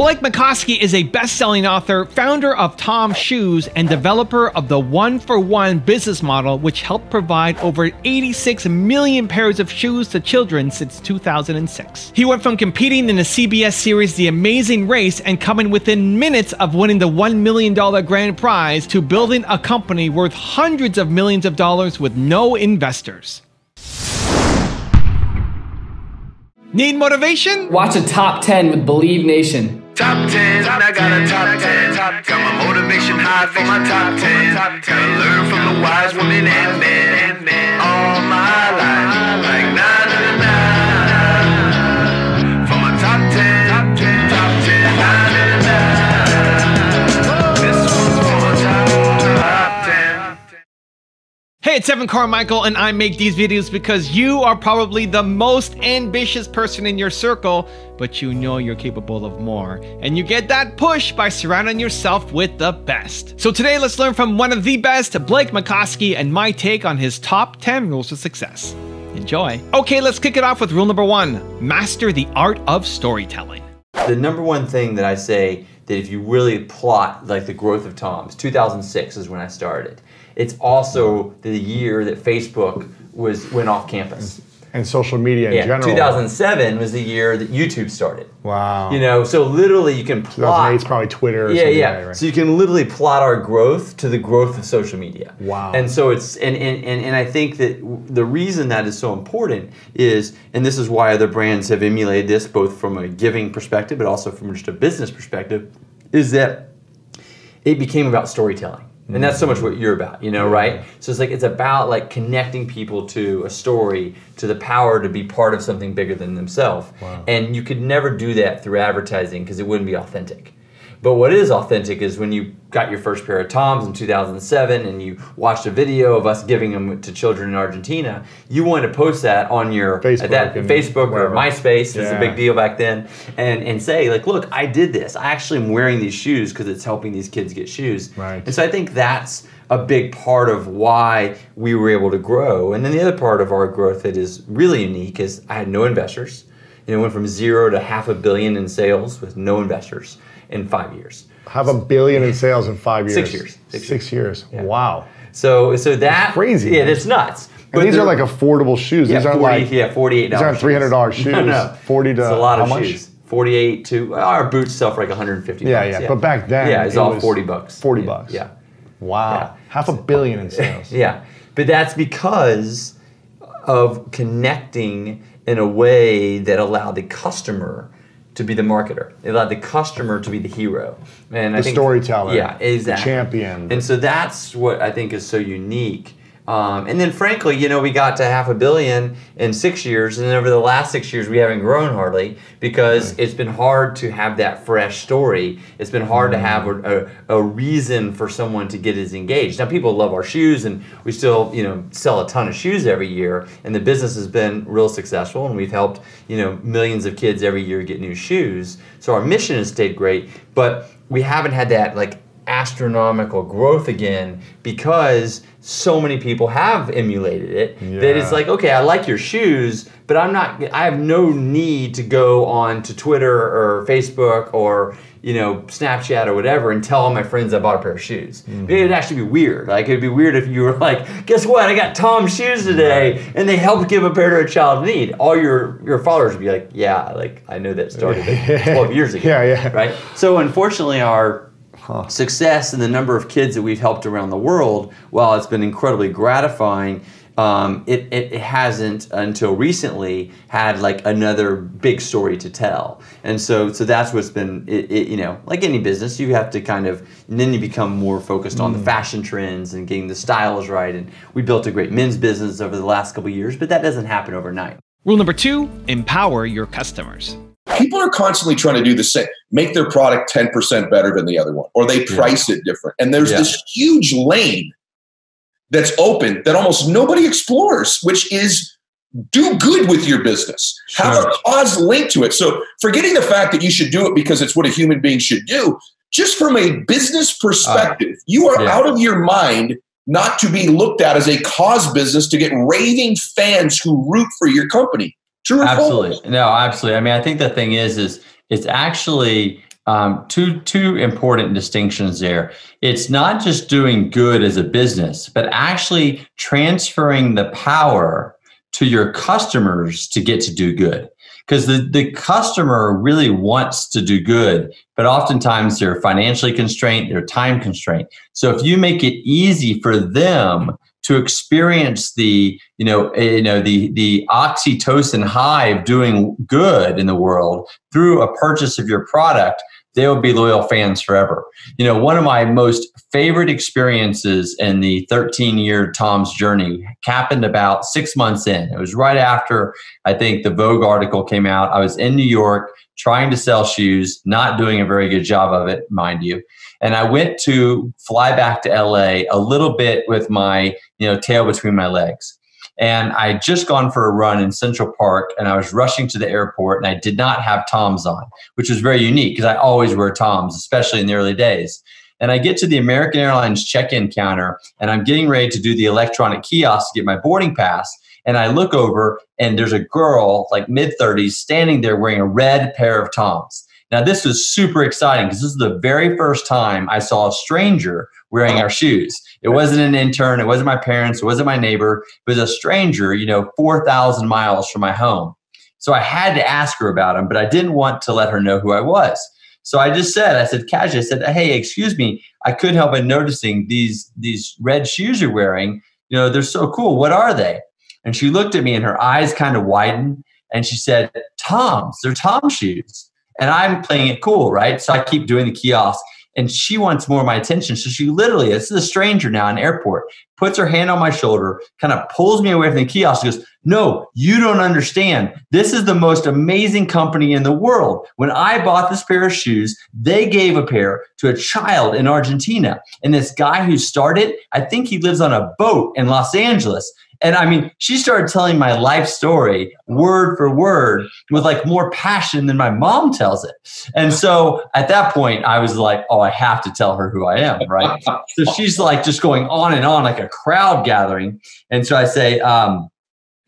Blake Mycoskie is a best selling author, founder of Toms Shoes, and developer of the one for one business model, which helped provide over 86 million pairs of shoes to children since 2006. He went from competing in the CBS series The Amazing Race and coming within minutes of winning the $1 million grand prize to building a company worth hundreds of millions of dollars with no investors. Need motivation? Watch a top 10 with Believe Nation. Top 10, I got a top 10. Got my motivation high for my top 10. Gotta learn from the wise women and men. Hey, it's Evan Carmichael, and I make these videos because you are probably the most ambitious person in your circle, but you know you're capable of more. And you get that push by surrounding yourself with the best. So today, let's learn from one of the best, Blake Mycoskie, and my take on his top 10 rules of success. Enjoy. Okay, let's kick it off with rule number one master the art of storytelling. The number one thing that I say that if you really plot like the growth of Tom's, 2006 is when I started. It's also the year that Facebook was went off campus. and social media in Yeah, general. 2007 was the year that YouTube started. Wow. You know, so literally you can plot. 2008 is probably Twitter. Or yeah, something yeah. like right? So you can literally plot our growth to the growth of social media. Wow. And so it's and and, and, and I think that the reason that is so important is, and this is why other brands have emulated this both from a giving perspective, but also from just a business perspective, is that it became about storytelling. And that's so much what you're about, you know, right? So it's like it's about like connecting people to a story, to the power to be part of something bigger than themselves. And you could never do that through advertising because it wouldn't be authentic. But what is authentic is when you got your first pair of Toms in 2007 and you watched a video of us giving them to children in Argentina, you wanted to post that on your Facebook that Facebook or. MySpace was a big deal back then, and and say like, look, I did this. I actually am wearing these shoes because it's helping these kids get shoes. Right. And so I think that's a big part of why we were able to grow. And then the other part of our growth that is really unique is I had no investors. You know, went from zero to half a billion in sales with no investors in five years. Have a billion in sales in five years. Six years. Six, Six years. Wow. So so that crazy, Yeah, it's nuts. And these are like affordable shoes. yeah, these aren't 40, like yeah, forty-eight. these aren't $300 shoes. No, no, 40 to it's a lot how of much? shoes. Forty-eight to our boots sell for like one hundred and fifty. Yeah, bucks, yeah. But back then, yeah, it's it all was forty bucks. 40 Yeah, bucks. Yeah. wow, Yeah. half a billion in sales. Yeah, but that's because of connecting in a way that allowed the customer to be the marketer. It allowed the customer to be the hero, and I The think storyteller, Yeah, the exactly. champion. And so that's what I think is so unique. Um, and then, frankly, you know, we got to half a billion in six years, and over the last six years, we haven't grown hardly because it's been hard to have that fresh story. It's been hard to have a, a, a reason for someone to get as engaged. Now, people love our shoes, and we still, you know, sell a ton of shoes every year, and the business has been real successful, and we've helped, you know, millions of kids every year get new shoes. So our mission has stayed great, but we haven't had that like astronomical growth again because so many people have emulated it that it's like okay i like your shoes but i'm not i have no need to go on to twitter or facebook or you know snapchat or whatever and tell all my friends i bought a pair of shoes. Mm-hmm. It'd actually be weird. Like it'd be weird if you were like guess what? I got tom's shoes today and they helped give a pair to a child in need. All your your followers would be like yeah like i know that started like 12 years ago Yeah, yeah. right? So unfortunately our success and the number of kids that we've helped around the world, while it's been incredibly gratifying, um, it, it, it hasn't until recently had like another big story to tell. And so so that's what's been it, it, you know like any business you have to kind of and then you become more focused on the fashion trends and getting the styles right. And we built a great men's business over the last couple of years, but that doesn't happen overnight. Rule number two empower your customers. People are constantly trying to do the same make their product 10% better than the other one or they price it different. And there's Yeah. this huge lane that's open that almost nobody explores which is do good with your business. Have a cause linked to it. So forgetting the fact that you should do it because it's what a human being should do just from a business perspective uh, you are yeah. out of your mind not to be looked at as a cause business to get raving fans who root for your company true or false? Absolutely. No, absolutely. I mean, I think the thing is, is it's actually um, two two important distinctions there. It's not just doing good as a business, but actually transferring the power to your customers to get to do good. Because the, the customer really wants to do good, but oftentimes they're financially constrained, they're time constrained. So if you make it easy for them to experience the you know eh, you know the the oxytocin high of doing good in the world through a purchase of your product they will be loyal fans forever. You know, one of my most favorite experiences in the 13 year Tom's journey happened about six months in. It was right after I think the Vogue article came out. I was in New York trying to sell shoes, not doing a very good job of it, mind you. And I went to fly back to LA a little bit with my, you know, tail between my legs. And I had just gone for a run in Central Park and I was rushing to the airport and I did not have Toms on, which was very unique because I always wear Toms, especially in the early days. And I get to the American Airlines check in counter and I'm getting ready to do the electronic kiosk to get my boarding pass. And I look over and there's a girl, like mid 30s, standing there wearing a red pair of Toms. Now, this was super exciting because this is the very first time I saw a stranger wearing our shoes. It wasn't an intern, it wasn't my parents, it wasn't my neighbor, it was a stranger, you know, 4,000 miles from my home. So I had to ask her about him, but I didn't want to let her know who I was. So I just said, I said, Kaja, I said, hey, excuse me, I couldn't help but noticing these these red shoes you're wearing. You know, they're so cool. What are they? And she looked at me and her eyes kind of widened and she said, Tom's, they're Tom shoes. And I'm playing it cool, right? So I keep doing the kiosk and she wants more of my attention. So she literally, this is a stranger now in airport, puts her hand on my shoulder, kind of pulls me away from the kiosk, She goes, No, you don't understand. This is the most amazing company in the world. When I bought this pair of shoes, they gave a pair to a child in Argentina. And this guy who started, I think he lives on a boat in Los Angeles. And I mean, she started telling my life story word for word with like more passion than my mom tells it. And so at that point, I was like, oh, I have to tell her who I am, right? so she's like just going on and on like a crowd gathering. And so I say, um,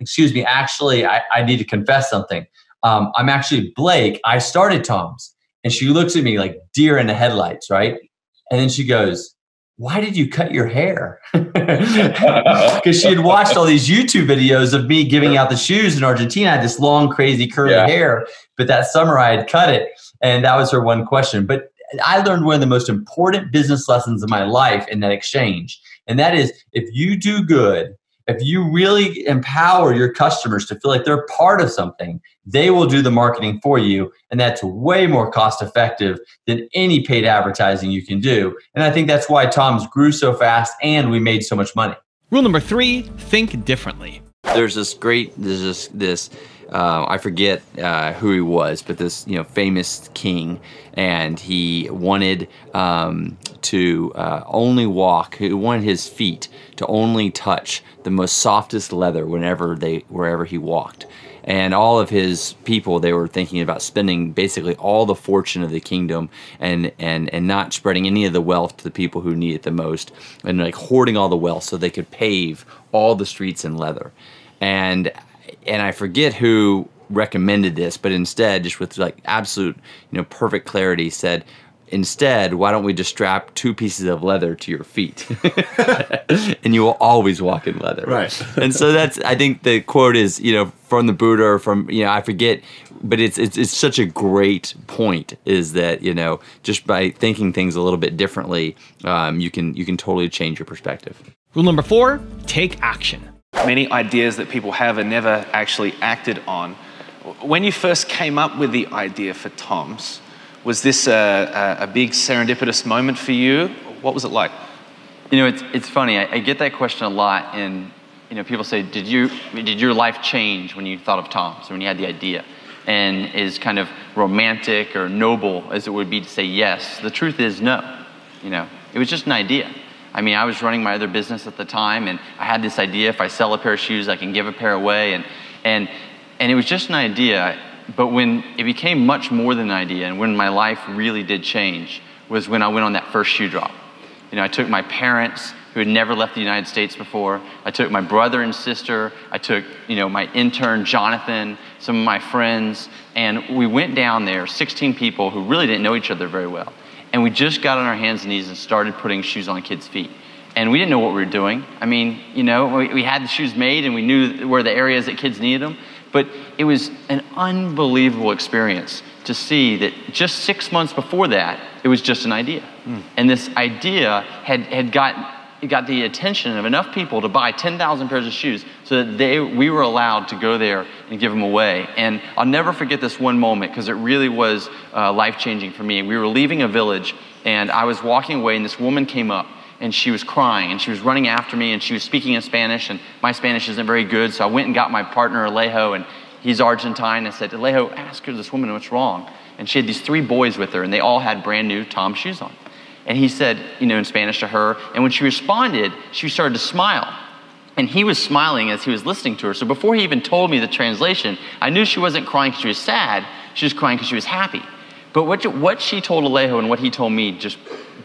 excuse me, actually, I, I need to confess something. Um, I'm actually Blake. I started Tom's. And she looks at me like deer in the headlights, right? And then she goes, why did you cut your hair? Because she had watched all these YouTube videos of me giving out the shoes in Argentina. I had this long, crazy, curly yeah. hair, but that summer I had cut it. And that was her one question. But I learned one of the most important business lessons of my life in that exchange. And that is if you do good, if you really empower your customers to feel like they're part of something, they will do the marketing for you. And that's way more cost effective than any paid advertising you can do. And I think that's why Tom's grew so fast and we made so much money. Rule number three think differently. There's this great, there's this, this uh, I forget uh, who he was, but this you know famous king, and he wanted um, to uh, only walk. He wanted his feet to only touch the most softest leather whenever they wherever he walked. And all of his people, they were thinking about spending basically all the fortune of the kingdom and and and not spreading any of the wealth to the people who need it the most, and like hoarding all the wealth so they could pave all the streets in leather. And and I forget who recommended this, but instead, just with like absolute, you know, perfect clarity, said, instead, why don't we just strap two pieces of leather to your feet, and you will always walk in leather. Right. and so that's, I think the quote is, you know, from the Buddha or from, you know, I forget, but it's it's it's such a great point. Is that you know just by thinking things a little bit differently, um, you can you can totally change your perspective. Rule number four: take action. Many ideas that people have are never actually acted on. When you first came up with the idea for Tom's, was this a, a, a big serendipitous moment for you? What was it like? You know, it's, it's funny. I, I, get that question a lot, and you know, people say, "Did you did your life change when you thought of Tom's or when you had the idea?" And is kind of romantic or noble as it would be to say yes. The truth is no. You know, it was just an idea. I mean, I was running my other business at the time, and I had this idea: if I sell a pair of shoes, I can give a pair away, and and and it was just an idea. But when it became much more than an idea, and when my life really did change, was when I went on that first shoe drop. You know, I took my parents who had never left the United States before. I took my brother and sister. I took, you know, my intern Jonathan, some of my friends, and we went down there, 16 people who really didn't know each other very well. And we just got on our hands and knees and started putting shoes on kids' feet. And we didn't know what we were doing. I mean, you know, we, we had the shoes made and we knew where the areas that kids needed them. But it was an unbelievable experience to see that just six months before that, it was just an idea. And this idea had, had got, got the attention of enough people to buy 10,000 pairs of shoes so that they, we were allowed to go there and give them away. And I'll never forget this one moment because it really was uh, life changing for me. We were leaving a village and I was walking away and this woman came up and she was crying and she was running after me and she was speaking in Spanish and my Spanish isn't very good. So I went and got my partner Alejo and he's Argentine. And I said, Alejo, ask her this woman what's wrong. And she had these three boys with her and they all had brand new Tom shoes on. And he said, you know, in Spanish to her. And when she responded, she started to smile. And he was smiling as he was listening to her. So before he even told me the translation, I knew she wasn't crying because she was sad. She was crying because she was happy. But what, what she told Alejo and what he told me just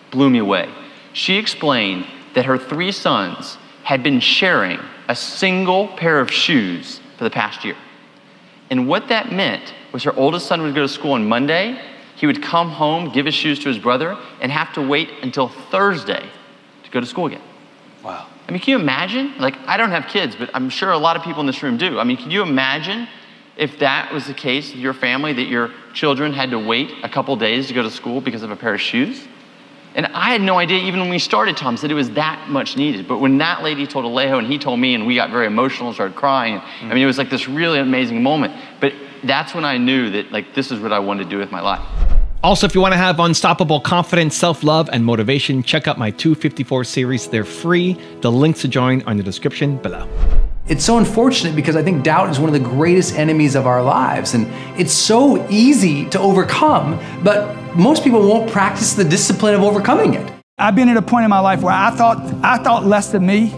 blew me away. She explained that her three sons had been sharing a single pair of shoes for the past year. And what that meant was her oldest son would go to school on Monday. He would come home, give his shoes to his brother, and have to wait until Thursday to go to school again. Wow. I mean, can you imagine? Like, I don't have kids, but I'm sure a lot of people in this room do. I mean, can you imagine if that was the case with your family, that your children had to wait a couple days to go to school because of a pair of shoes? And I had no idea, even when we started Tom, said it was that much needed. But when that lady told Alejo and he told me, and we got very emotional and started crying, I mm. mean, it was like this really amazing moment. But that's when I knew that, like, this is what I wanted to do with my life. Also, if you want to have unstoppable confidence, self love, and motivation, check out my 254 series. They're free. The links to join are in the description below. It's so unfortunate because I think doubt is one of the greatest enemies of our lives. And it's so easy to overcome, but most people won't practice the discipline of overcoming it. I've been at a point in my life where I thought I thought less of me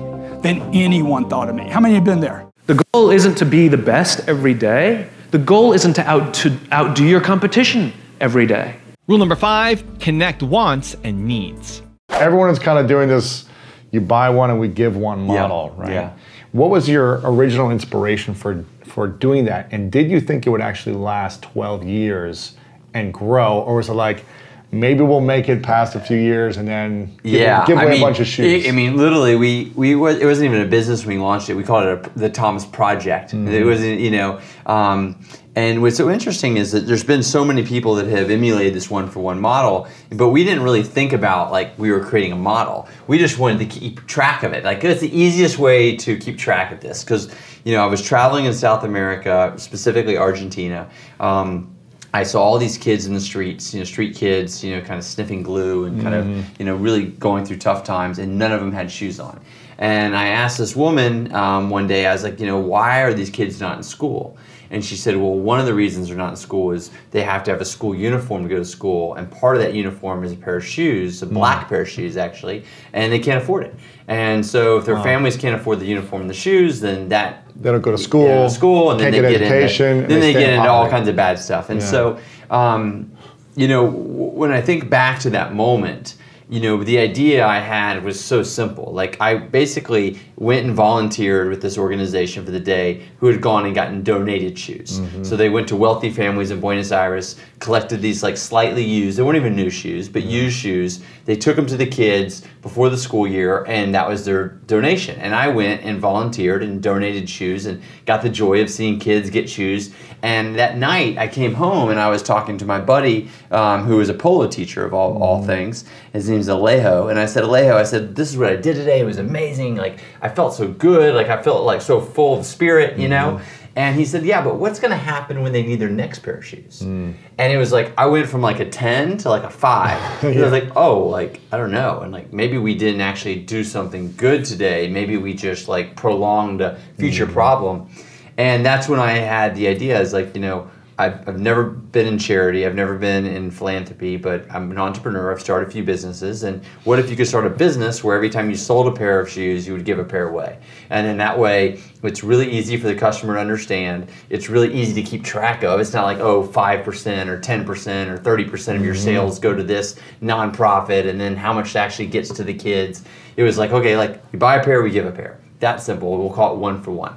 than anyone thought of me. How many have been there? The goal isn't to be the best every day. The goal isn't to, out, to outdo your competition every day. Rule number five connect wants and needs. Everyone is kind of doing this. You buy one and we give one model, right? yeah. What was your original inspiration for for doing that? And did you think it would actually last 12 years and grow, or was it like maybe we'll make it past a few years and then give, yeah, give I away mean, a bunch of shoes? I I mean, literally, we we was, it wasn't even a business when we launched it. We called it a, the Thomas Project. Mm-hmm. It wasn't, you know. Um, and what's so interesting is that there's been so many people that have emulated this one for one model, but we didn't really think about like we were creating a model. We just wanted to keep track of it. Like it's the easiest way to keep track of this because you know I was traveling in South America, specifically Argentina. Um, I saw all these kids in the streets, you know, street kids, you know, kind of sniffing glue and kind Mm-hmm. of, you know, really going through tough times, and none of them had shoes on. And I asked this woman um, one day, I was like, you know, why are these kids not in school? And she said, well, one of the reasons they're not in school is they have to have a school uniform to go to school, and part of that uniform is a pair of shoes, a black pair of shoes actually, and they can't afford it. And so if their families can't afford the uniform and the shoes, then that they don't go to school, go to school, and then they get get education, into, then they they get in into all kinds of bad stuff. And Yeah. so, um, you know, w- when I think back to that moment, you know, the idea I had was so simple. Like I basically went and volunteered with this organization for the day who had gone and gotten donated shoes. Mm-hmm. So they went to wealthy families in Buenos Aires, collected these like slightly used, they weren't even new shoes, but mm-hmm. used shoes. They took them to the kids before the school year and that was their donation. And I went and volunteered and donated shoes and got the joy of seeing kids get shoes. And that night I came home and I was talking to my buddy um, who was a polo teacher of all, all mm. things. His name's Alejo. And I said, Alejo, I said, this is what I did today. It was amazing. Like I felt so good. Like I felt like so full of spirit, you know? Mm-hmm. And he said, yeah, but what's going to happen when they need their next pair of shoes? Mm. And it was like, I went from like a 10 to like a five. And I was like, oh, like, I don't know. And like, maybe we didn't actually do something good today. Maybe we just like prolonged a future mm. problem. And that's when I had the idea is like, you know, I've, I've never been in charity, I've never been in philanthropy, but I'm an entrepreneur. I've started a few businesses. And what if you could start a business where every time you sold a pair of shoes, you would give a pair away? And in that way, it's really easy for the customer to understand. It's really easy to keep track of. It's not like, oh, 5% or 10% or 30% of your mm-hmm. sales go to this nonprofit and then how much actually gets to the kids. It was like, okay, like you buy a pair, we give a pair. That simple. We'll call it one for one.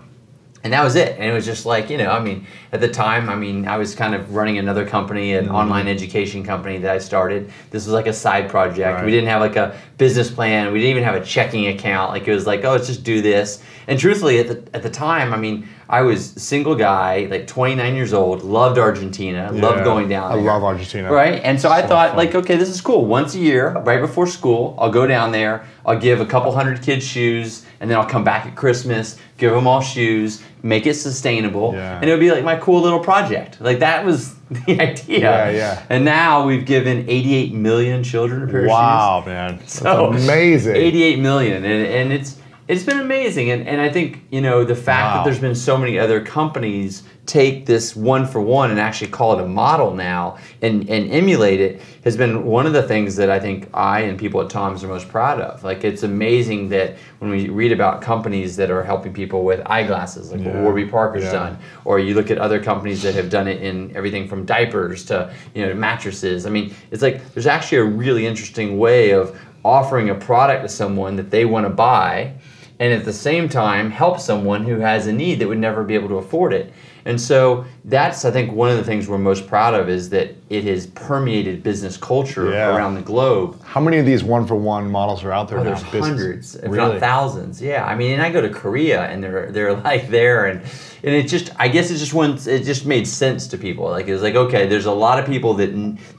and that was it. And it was just like, you know, I mean, at the time, I mean, I was kind of running another company, an mm-hmm. online education company that I started. This was like a side project. Right. We didn't have like a business plan. We didn't even have a checking account. Like it was like, oh, let's just do this. And truthfully, at the at the time, I mean, I was a single guy, like 29 years old, loved Argentina, loved Yeah. going down I there. love Argentina. Right. And so I thought, fun. like, okay, this is cool. Once a year, right before school, I'll go down there. I'll give a couple hundred kids shoes, and then I'll come back at Christmas, give them all shoes, make it sustainable, Yeah. and it would be like my cool little project. Like that was the idea. Yeah, yeah. And now we've given 88 million children a pair of shoes. Wow, man. That's So, amazing. 88 million, and, and it's it's been amazing. And, and I think you know the fact Wow. that there's been so many other companies take this one for one and actually call it a model now and, and emulate it has been one of the things that I think I and people at Tom's are most proud of. Like it's amazing that when we read about companies that are helping people with eyeglasses, like what Yeah. Warby Parker's Yeah. done, or you look at other companies that have done it in everything from diapers to you know mattresses. I mean, it's like there's actually a really interesting way of offering a product to someone that they want to buy and at the same time help someone who has a need that would never be able to afford it. And so that's I think one of the things we're most proud of is that it has permeated business culture Yeah. around the globe. How many of these one for one models are out there Oh, there's Business- hundreds, if really? not thousands. Yeah, I mean, and I go to Korea, and they're they're like there, and and it just, I guess it just went, it just made sense to people. Like it was like, okay, there's a lot of people that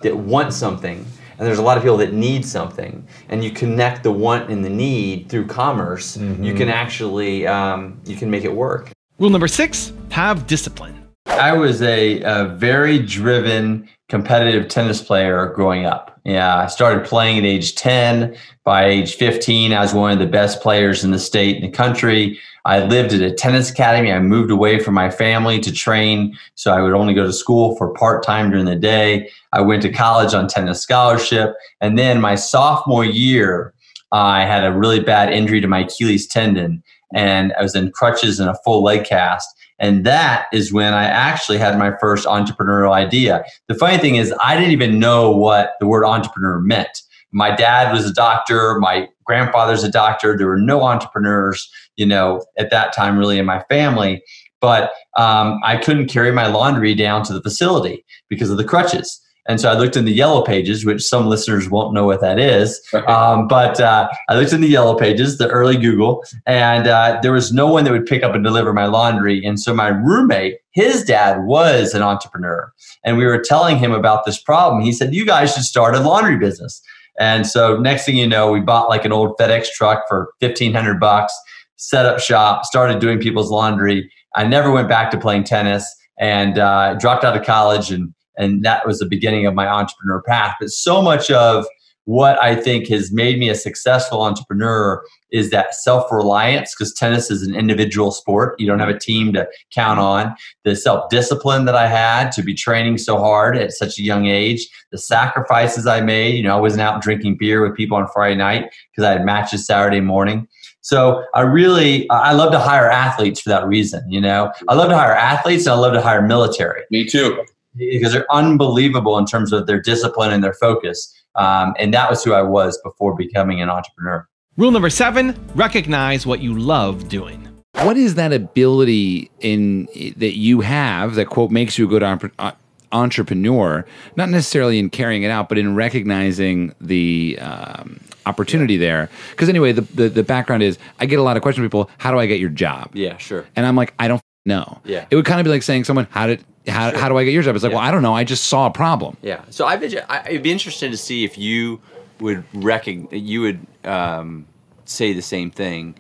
that want something, and there's a lot of people that need something, and you connect the want and the need through commerce. Mm-hmm. You can actually, um, you can make it work. Rule number six have discipline. I was a, a very driven, competitive tennis player growing up. Yeah, I started playing at age 10. By age 15, I was one of the best players in the state and the country. I lived at a tennis academy. I moved away from my family to train, so I would only go to school for part time during the day. I went to college on tennis scholarship. And then my sophomore year, I had a really bad injury to my Achilles tendon, and I was in crutches and a full leg cast. And that is when I actually had my first entrepreneurial idea. The funny thing is, I didn't even know what the word entrepreneur meant. My dad was a doctor, my grandfather's a doctor. There were no entrepreneurs, you know, at that time really in my family. But um, I couldn't carry my laundry down to the facility because of the crutches. And so I looked in the yellow pages, which some listeners won't know what that is. Um, but uh, I looked in the yellow pages, the early Google, and uh, there was no one that would pick up and deliver my laundry. And so my roommate, his dad was an entrepreneur. And we were telling him about this problem. He said, You guys should start a laundry business. And so next thing you know, we bought like an old FedEx truck for 1500 bucks, set up shop, started doing people's laundry. I never went back to playing tennis and uh, dropped out of college and and that was the beginning of my entrepreneur path. But so much of what I think has made me a successful entrepreneur is that self reliance, because tennis is an individual sport. You don't have a team to count mm-hmm. on. The self discipline that I had to be training so hard at such a young age, the sacrifices I made. You know, I wasn't out drinking beer with people on Friday night because I had matches Saturday morning. So I really, I love to hire athletes for that reason. You know, I love to hire athletes and I love to hire military Me too. Because they're unbelievable in terms of their discipline and their focus. Um, and that was who I was before becoming an entrepreneur. Rule number seven recognize what you love doing. What is that ability in that you have that quote makes you a good entre- uh, entrepreneur? Not necessarily in carrying it out, but in recognizing the um, opportunity there. Because anyway, the, the the background is I get a lot of questions from people. How do I get your job? Yeah, sure. And I'm like, I don't know. Yeah. It would kind of be like saying someone, how did how, how do I get your job? It's like, Yeah. well, I don't know. I just saw a problem. Yeah. So I'd be, I- it'd be interesting to see if you would recognize, you would um, say the same thing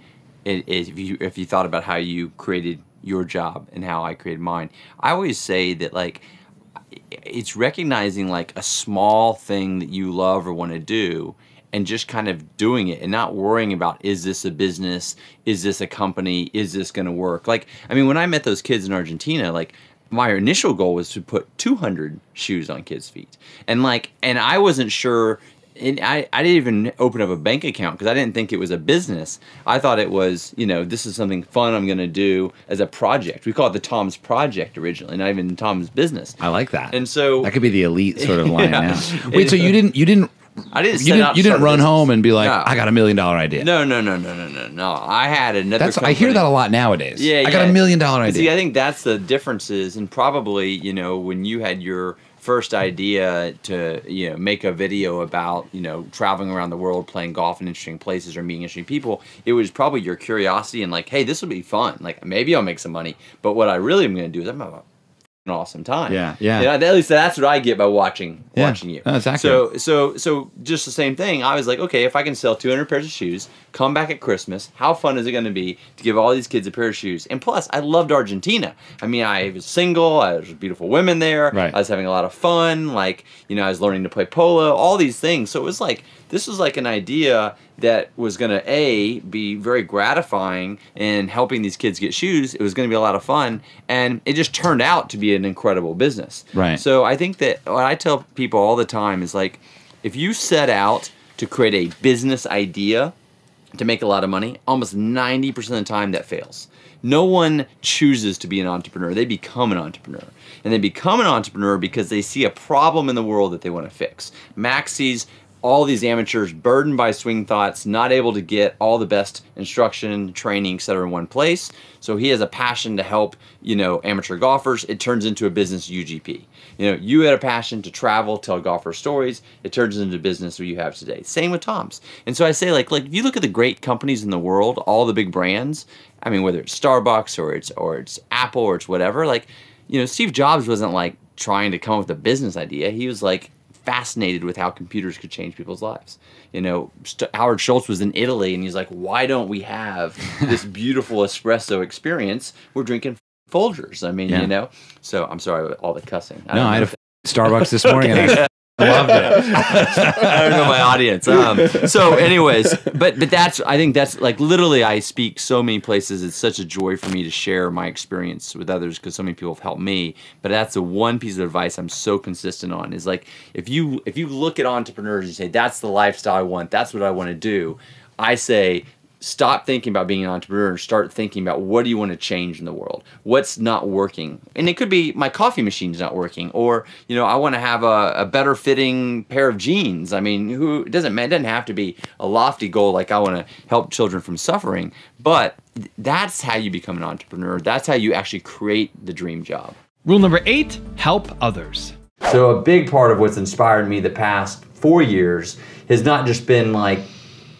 if you if you thought about how you created your job and how I created mine. I always say that like it's recognizing like a small thing that you love or want to do and just kind of doing it and not worrying about is this a business is this a company is this going to work like i mean when i met those kids in argentina like my initial goal was to put 200 shoes on kids feet and like and i wasn't sure and I, I didn't even open up a bank account because I didn't think it was a business. I thought it was, you know, this is something fun I'm going to do as a project. We call it the Tom's Project originally, not even Tom's business. I like that. And so that could be the elite sort of line Yeah. now. Wait, so you didn't you didn't I didn't. You didn't, you didn't run business. home and be like, No. I got a million dollar idea. No, no, no, no, no, no, no. I had another. That's I hear that a lot nowadays. Yeah, I got a million dollar But See, idea. I think that's the differences, and probably you know when you had your first idea to you know make a video about you know traveling around the world playing golf in interesting places or meeting interesting people it was probably your curiosity and like hey this will be fun like maybe i'll make some money but what i really am going to do is i'm going to an awesome time. Yeah, yeah. You know, at least that's what i get by watching Yeah. watching you. No, that's so so so just the same thing. I was like okay if i can sell 200 pairs of shoes come back at christmas how fun is it going to be to give all these kids a pair of shoes? And plus i loved argentina. I mean i was single i was beautiful women there Right. i was having a lot of fun like you know i was learning to play polo all these things. So it was like this was like an idea that was going to a be very gratifying in helping these kids get shoes it was going to be a lot of fun and it just turned out to be an incredible business Right. so I think that what I tell people all the time is like, if you set out to create a business idea to make a lot of money, almost 90% of the time that fails. No one chooses to be an entrepreneur. They become an entrepreneur. And they become an entrepreneur because they see a problem in the world that they want to fix. Max sees all these amateurs burdened by swing thoughts, not able to get all the best instruction, training, et cetera, in one place. So he has a passion to help, you know, amateur golfers. It turns into a business UGP. You know, you had a passion to travel, tell golfer stories. It turns into business that you have today. Same with Tom's. And so I say, like, like if you look at the great companies in the world, all the big brands. I mean, whether it's Starbucks or it's or it's Apple or it's whatever. Like, you know, Steve Jobs wasn't like trying to come up with a business idea. He was like fascinated with how computers could change people's lives. You know, St- Howard Schultz was in Italy and he's like, why don't we have this beautiful espresso experience? We're drinking Folgers. I mean, Yeah. you know. So I'm sorry all the cussing. no, I had a Starbucks this morning and I loved it. I don't know my audience. Um, so, anyways, but but that's I think that's like literally I speak so many places. It's such a joy for me to share my experience with others because so many people have helped me. But that's the one piece of advice I'm so consistent on is like if you if you look at entrepreneurs and say that's the lifestyle I want, that's what I want to do. I say stop thinking about being an entrepreneur and start thinking about what do you want to change in the world? What's not working? And it could be my coffee machine's not working or you know i want to have a, a better fitting pair of jeans. I mean who it doesn't it doesn't have to be a lofty goal like i want to help children from suffering but that's how you become an entrepreneur. That's how you actually create the dream job. Rule number eight help others. So a big part of what's inspired me the past four years has not just been like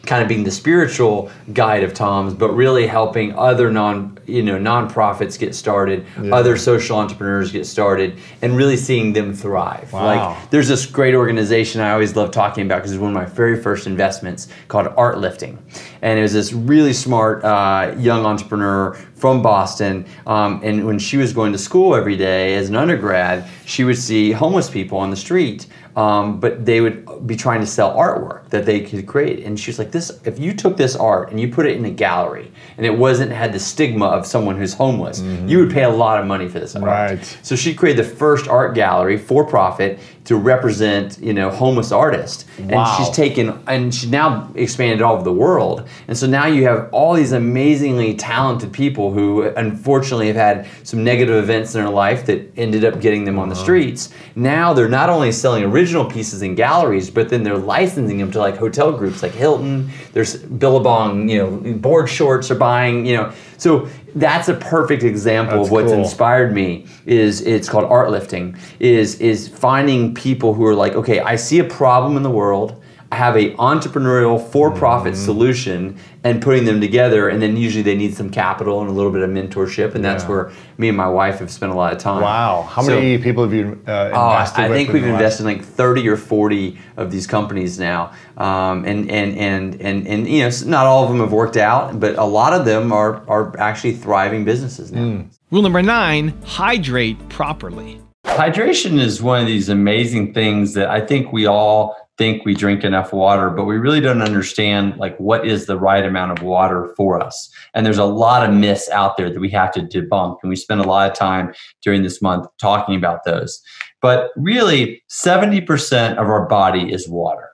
kind of being the spiritual guide of Tom's, but really helping other non you know nonprofits get started, other social entrepreneurs get started, and really seeing them thrive. Wow. Like there's this great organization I always love talking about because it's one of my very first investments called ArtLifting, and it was this really smart uh, young entrepreneur from Boston. Um, and when she was going to school every day as an undergrad, she would see homeless people on the street. Um, but they would be trying to sell artwork that they could create, and she was like, "This, if you took this art and you put it in a gallery, and it wasn't had the stigma of someone who's homeless, you would pay a lot of money for this art." Right. So she created the first art gallery for profit to represent, you know, homeless artists. And she's taken and she's now expanded all over the world. And so now you have all these amazingly talented people who unfortunately have had some negative events in their life that ended up getting them on the uh-huh. streets. Now they're not only selling original pieces in galleries, but then they're licensing them to like hotel groups like Hilton. There's Billabong, you know, board shorts are buying, you know. So that's a perfect example That's of what's cool. inspired me is it's called ArtLifting is is finding people who are like okay i see a problem in the world have a entrepreneurial for-profit Mm-hmm. solution and putting them together and then usually they need some capital and a little bit of mentorship and that's Yeah. where me and my wife have spent a lot of time Wow. How So- many people have you uh, Oh, invested I think in we've the last- invested in like 30 or 40 of these companies now. Um, and, and, and, and, and, you know, not all of them have worked out, but a lot of them are, are actually thriving businesses now. Mm. Rule number nine hydrate properly. Hydration is one of these amazing things that I think we all think we drink enough water, but we really don't understand like what is the right amount of water for us. And there's a lot of myths out there that we have to debunk. And we spend a lot of time during this month talking about those. But really, 70% of our body is water.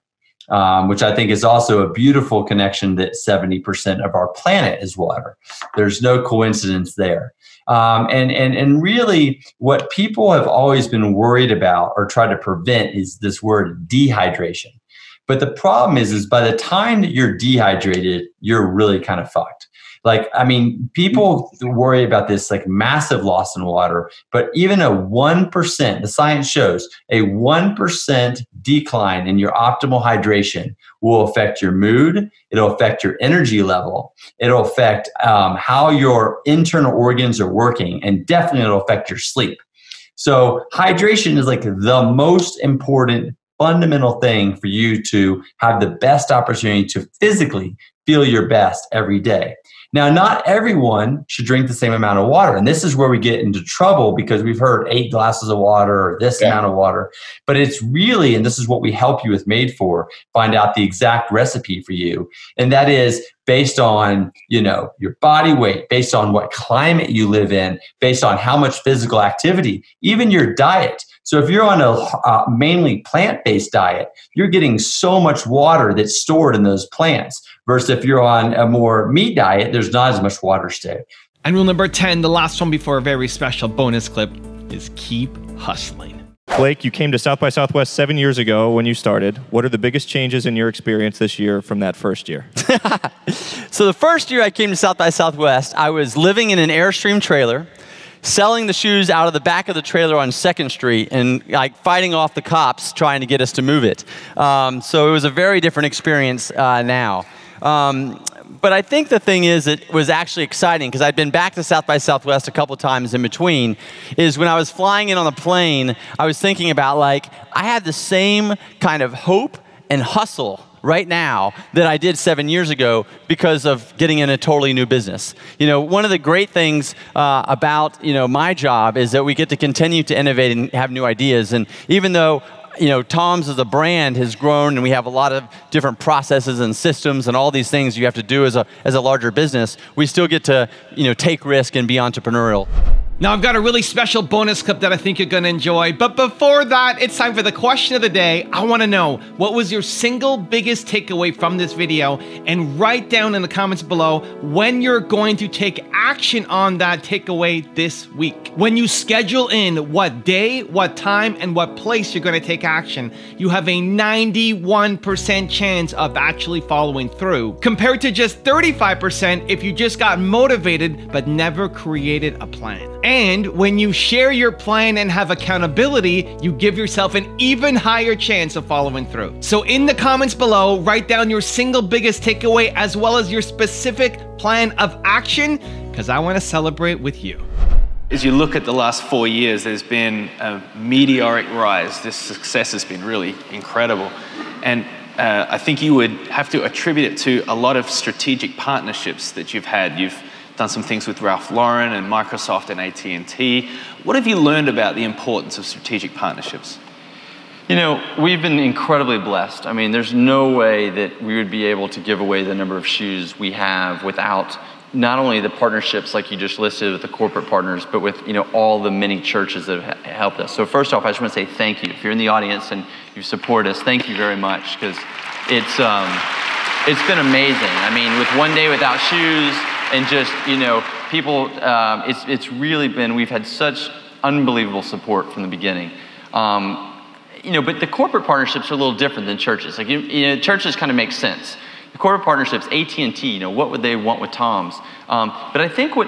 Um, which I think is also a beautiful connection that 70% of our planet is water. There's no coincidence there. Um, and, and, and really, what people have always been worried about or try to prevent is this word dehydration. But the problem is, is by the time that you're dehydrated, you're really kind of fucked. Like, I mean, people worry about this like massive loss in water, but even a 1%, the science shows a 1% decline in your optimal hydration will affect your mood. It'll affect your energy level. It'll affect um, how your internal organs are working, and definitely it'll affect your sleep. So, hydration is like the most important fundamental thing for you to have the best opportunity to physically feel your best every day. Now, not everyone should drink the same amount of water. And this is where we get into trouble because we've heard eight glasses of water or this yeah. amount of water. But it's really, and this is what we help you with Madefor, find out the exact recipe for you. And that is based on, you know, your body weight, based on what climate you live in, based on how much physical activity, even your diet. So if you're on a uh, mainly plant-based diet, you're getting so much water that's stored in those plants versus if you're on a more meat diet, there's not as much water stored. And rule number 10, the last one before a very special bonus clip, is keep hustling. Blake, you came to South by Southwest seven years ago when you started. What are the biggest changes in your experience this year from that first year? so, the first year I came to South by Southwest, I was living in an Airstream trailer, selling the shoes out of the back of the trailer on Second Street, and like fighting off the cops trying to get us to move it. Um, so, it was a very different experience uh, now. Um, but I think the thing is, it was actually exciting because I'd been back to South by Southwest a couple times in between. Is when I was flying in on the plane, I was thinking about like, I had the same kind of hope and hustle right now that I did seven years ago because of getting in a totally new business. You know, one of the great things uh, about you know my job is that we get to continue to innovate and have new ideas. And even though you know, Tom's as a brand has grown and we have a lot of different processes and systems and all these things you have to do as a, as a larger business, we still get to, you know, take risk and be entrepreneurial. Now, I've got a really special bonus clip that I think you're to enjoy. But before that, it's time for the question of the day. I want to know what was your single biggest takeaway from this video? And write down in the comments below when you're going to take action on that takeaway this week. When you schedule in what day, what time, and what place you're to take action, you have a 91% chance of actually following through, compared to just 35% if you just got motivated but never created a plan. And when you share your plan and have accountability, you give yourself an even higher chance of following through. So, in the comments below, write down your single biggest takeaway as well as your specific plan of action, because I want to celebrate with you. As you look at the last four years, there's been a meteoric rise. This success has been really incredible. And uh, I think you would have to attribute it to a lot of strategic partnerships that you've had. You've done some things with Ralph Lauren and Microsoft and AT&T. What have you learned about the importance of strategic partnerships? You know, we've been incredibly blessed. I mean, there's no way that we would be able to give away the number of shoes we have without not only the partnerships like you just listed with the corporate partners, but with you know all the many churches that have helped us. So first off, I just want to say thank you. If you're in the audience and you support us, thank you very much because it's um, it's been amazing. I mean, with one day without shoes, and just, you know, people, um, it's, it's really been, we've had such unbelievable support from the beginning. Um, you know, but the corporate partnerships are a little different than churches. Like, you, you know, churches kind of make sense. The corporate partnerships, AT&T, you know, what would they want with Tom's? Um, but I think what,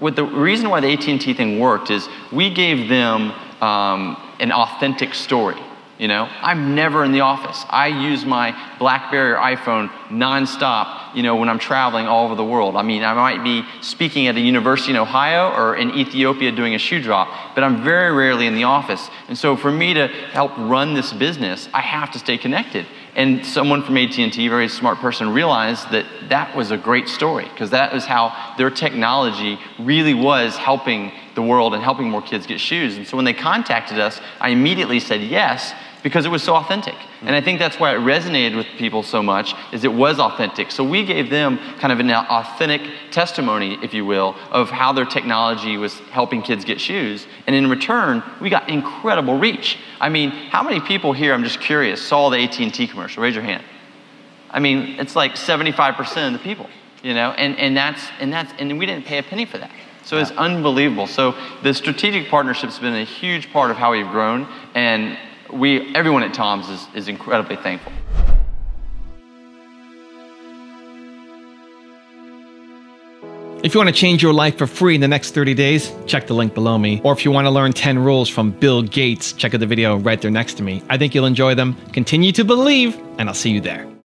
what the reason why the AT&T thing worked is we gave them um, an authentic story. You know, I'm never in the office. I use my BlackBerry or iPhone nonstop, you know, when I'm traveling all over the world. I mean, I might be speaking at a university in Ohio or in Ethiopia doing a shoe drop, but I'm very rarely in the office. And so for me to help run this business, I have to stay connected. And someone from AT&T, a very smart person, realized that that was a great story because that was how their technology really was helping the world and helping more kids get shoes. And so when they contacted us, I immediately said yes because it was so authentic. And I think that's why it resonated with people so much is it was authentic. So we gave them kind of an authentic testimony, if you will, of how their technology was helping kids get shoes. And in return, we got incredible reach. I mean, how many people here, I'm just curious, saw the AT&T commercial? Raise your hand. I mean, it's like 75% of the people, you know, and, and that's, and that's, and we didn't pay a penny for that. So it's unbelievable. So the strategic partnership's been a huge part of how we've grown, and we, everyone at Tom's is, is incredibly thankful. If you want to change your life for free in the next 30 days, check the link below me. Or if you want to learn 10 rules from Bill Gates, check out the video right there next to me. I think you'll enjoy them. Continue to believe, and I'll see you there.